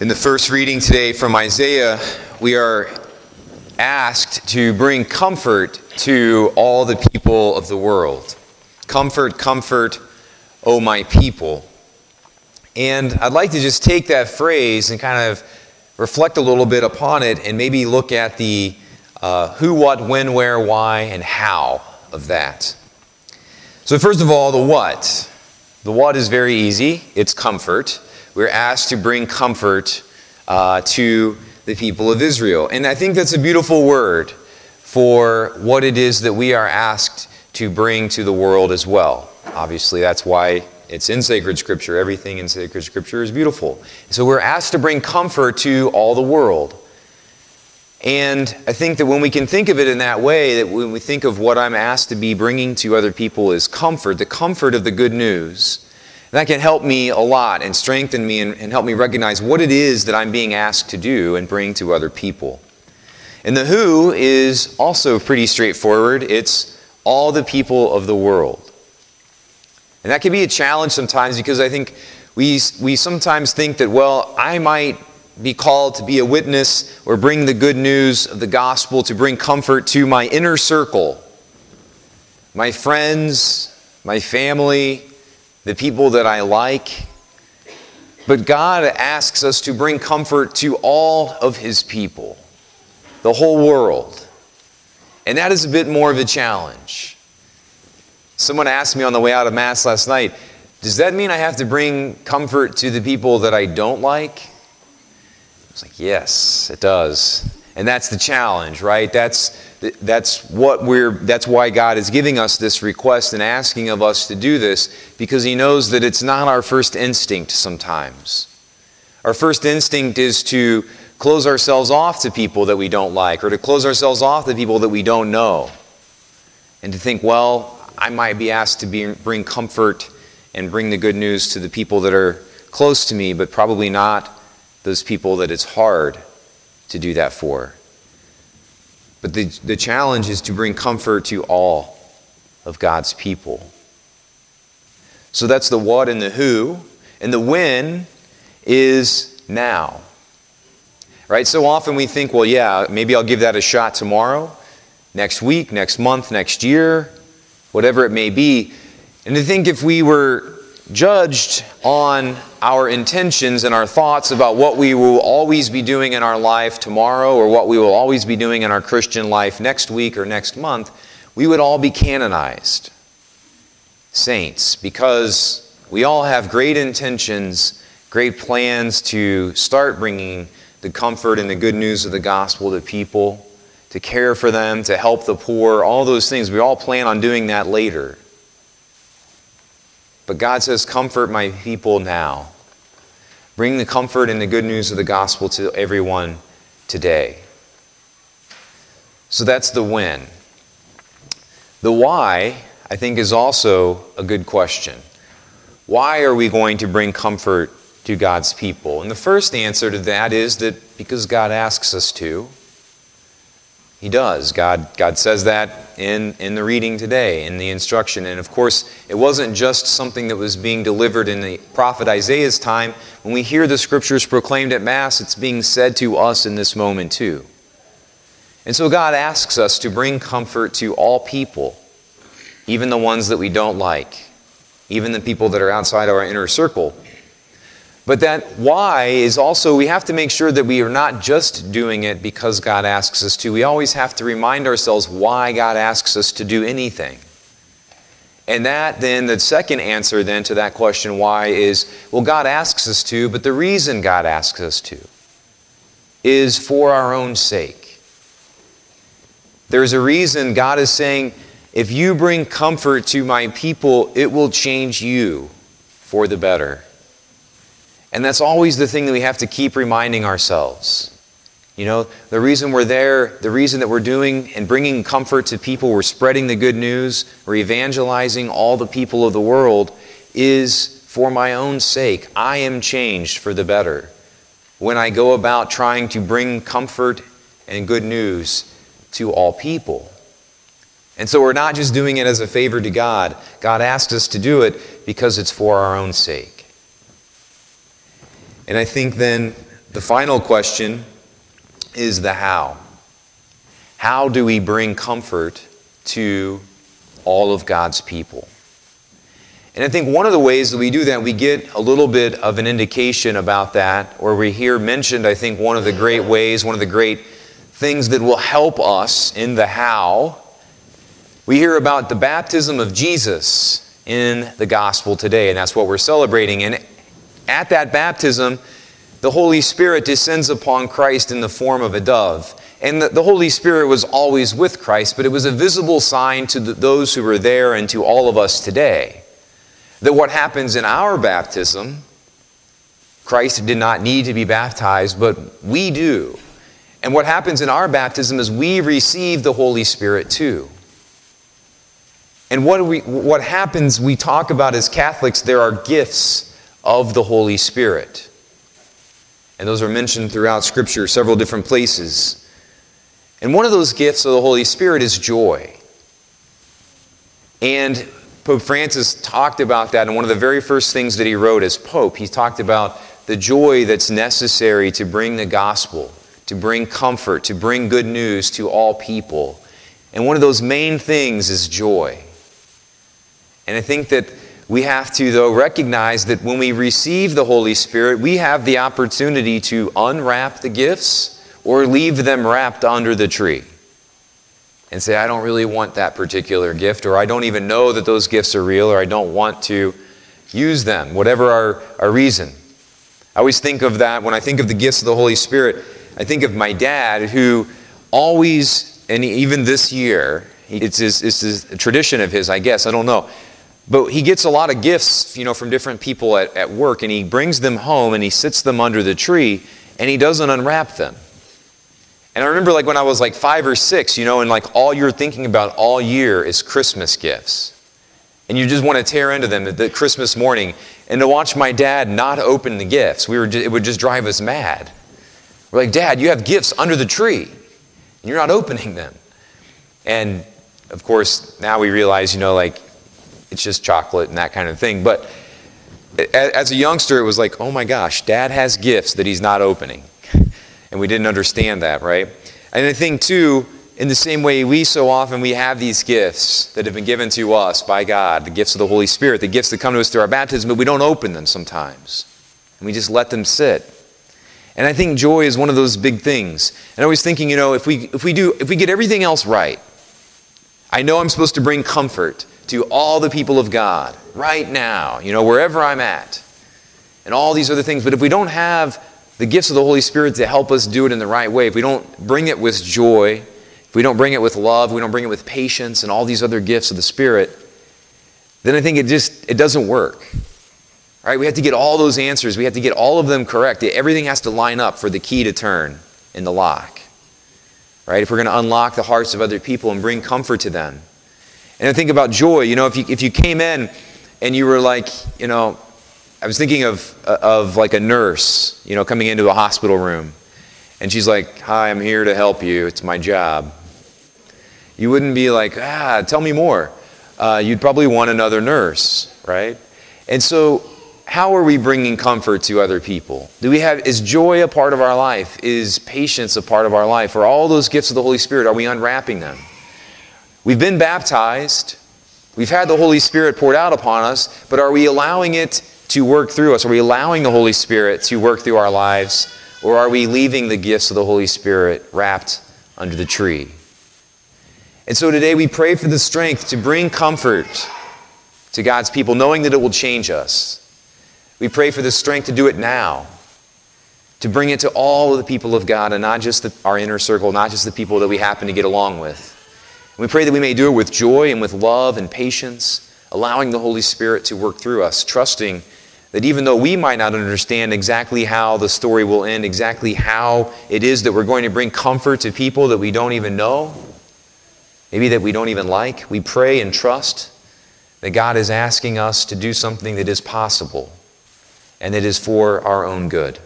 In the first reading today from Isaiah, we are asked to bring comfort to all the people of the world. Comfort, comfort, O my people. And I'd like to just take that phrase and kind of reflect a little bit upon it and maybe look at the uh, who, what, when, where, why, and how of that. So, first of all, the what. The what is very easy it's comfort we're asked to bring comfort uh, to the people of Israel. And I think that's a beautiful word for what it is that we are asked to bring to the world as well. Obviously, that's why it's in sacred scripture. Everything in sacred scripture is beautiful. So we're asked to bring comfort to all the world. And I think that when we can think of it in that way, that when we think of what I'm asked to be bringing to other people is comfort, the comfort of the good news, that can help me a lot and strengthen me and, and help me recognize what it is that I'm being asked to do and bring to other people. And the who is also pretty straightforward it's all the people of the world. And that can be a challenge sometimes because I think we, we sometimes think that, well, I might be called to be a witness or bring the good news of the gospel to bring comfort to my inner circle, my friends, my family, the people that I like. But God asks us to bring comfort to all of His people, the whole world. And that is a bit more of a challenge. Someone asked me on the way out of Mass last night, Does that mean I have to bring comfort to the people that I don't like? I was like, Yes, it does. And that's the challenge, right? That's, that's what we're, that's why God is giving us this request and asking of us to do this, because He knows that it's not our first instinct sometimes. Our first instinct is to close ourselves off to people that we don't like, or to close ourselves off to people that we don't know. And to think, well, I might be asked to be, bring comfort and bring the good news to the people that are close to me, but probably not those people that it's hard to do that for. But the, the challenge is to bring comfort to all of God's people. So that's the what and the who. And the when is now. Right? So often we think, well, yeah, maybe I'll give that a shot tomorrow, next week, next month, next year, whatever it may be. And to think if we were judged on our intentions and our thoughts about what we will always be doing in our life tomorrow or what we will always be doing in our Christian life next week or next month, we would all be canonized saints because we all have great intentions, great plans to start bringing the comfort and the good news of the gospel to people, to care for them, to help the poor, all those things. We all plan on doing that later. But God says, Comfort my people now. Bring the comfort and the good news of the gospel to everyone today. So that's the when. The why, I think, is also a good question. Why are we going to bring comfort to God's people? And the first answer to that is that because God asks us to. He does. God, God says that in, in the reading today, in the instruction. And of course, it wasn't just something that was being delivered in the prophet Isaiah's time. When we hear the scriptures proclaimed at Mass, it's being said to us in this moment too. And so God asks us to bring comfort to all people, even the ones that we don't like, even the people that are outside of our inner circle. But that why is also, we have to make sure that we are not just doing it because God asks us to. We always have to remind ourselves why God asks us to do anything. And that then, the second answer then to that question, why, is well, God asks us to, but the reason God asks us to is for our own sake. There's a reason God is saying, if you bring comfort to my people, it will change you for the better. And that's always the thing that we have to keep reminding ourselves. You know, the reason we're there, the reason that we're doing and bringing comfort to people, we're spreading the good news, we're evangelizing all the people of the world, is for my own sake. I am changed for the better when I go about trying to bring comfort and good news to all people. And so we're not just doing it as a favor to God. God asks us to do it because it's for our own sake. And I think then the final question is the how. How do we bring comfort to all of God's people? And I think one of the ways that we do that, we get a little bit of an indication about that, or we hear mentioned, I think, one of the great ways, one of the great things that will help us in the how. We hear about the baptism of Jesus in the gospel today, and that's what we're celebrating. And at that baptism, the Holy Spirit descends upon Christ in the form of a dove. And the, the Holy Spirit was always with Christ, but it was a visible sign to the, those who were there and to all of us today that what happens in our baptism, Christ did not need to be baptized, but we do. And what happens in our baptism is we receive the Holy Spirit too. And what, we, what happens, we talk about as Catholics, there are gifts of the Holy Spirit. And those are mentioned throughout Scripture, several different places. And one of those gifts of the Holy Spirit is joy. And Pope Francis talked about that, and one of the very first things that he wrote as Pope, he talked about the joy that's necessary to bring the gospel, to bring comfort, to bring good news to all people. And one of those main things is joy. And I think that we have to, though, recognize that when we receive the Holy Spirit, we have the opportunity to unwrap the gifts or leave them wrapped under the tree and say, I don't really want that particular gift, or I don't even know that those gifts are real, or I don't want to use them, whatever our, our reason. I always think of that when I think of the gifts of the Holy Spirit. I think of my dad who always, and even this year, it's, his, it's a tradition of his, I guess, I don't know but he gets a lot of gifts, you know, from different people at, at work, and he brings them home and he sits them under the tree and he doesn't unwrap them. And I remember like when I was like five or six, you know, and like all you're thinking about all year is Christmas gifts. And you just want to tear into them the Christmas morning. And to watch my dad not open the gifts, we were just, it would just drive us mad. We're like, Dad, you have gifts under the tree, and you're not opening them. And of course, now we realize, you know, like it's just chocolate and that kind of thing. But as a youngster, it was like, oh my gosh, dad has gifts that he's not opening. And we didn't understand that, right? And I think, too, in the same way, we so often we have these gifts that have been given to us by God, the gifts of the Holy Spirit, the gifts that come to us through our baptism, but we don't open them sometimes. And we just let them sit. And I think joy is one of those big things. And I was thinking, you know, if we if we do if we get everything else right, I know I'm supposed to bring comfort to all the people of God right now, you know, wherever I'm at, and all these other things. But if we don't have the gifts of the Holy Spirit to help us do it in the right way, if we don't bring it with joy, if we don't bring it with love, we don't bring it with patience and all these other gifts of the Spirit, then I think it just it doesn't work. All right, we have to get all those answers. We have to get all of them correct. Everything has to line up for the key to turn in the lock. Right? If we're going to unlock the hearts of other people and bring comfort to them. And I think about joy. You know, if you, if you came in and you were like, you know, I was thinking of, of like a nurse, you know, coming into a hospital room. And she's like, Hi, I'm here to help you. It's my job. You wouldn't be like, Ah, tell me more. Uh, you'd probably want another nurse, right? And so, how are we bringing comfort to other people? Do we have, is joy a part of our life? Is patience a part of our life? Are all those gifts of the Holy Spirit, are we unwrapping them? We've been baptized. We've had the Holy Spirit poured out upon us, but are we allowing it to work through us? Are we allowing the Holy Spirit to work through our lives? Or are we leaving the gifts of the Holy Spirit wrapped under the tree? And so today we pray for the strength to bring comfort to God's people, knowing that it will change us. We pray for the strength to do it now, to bring it to all of the people of God and not just the, our inner circle, not just the people that we happen to get along with. We pray that we may do it with joy and with love and patience, allowing the Holy Spirit to work through us, trusting that even though we might not understand exactly how the story will end, exactly how it is that we're going to bring comfort to people that we don't even know, maybe that we don't even like, we pray and trust that God is asking us to do something that is possible and that is for our own good.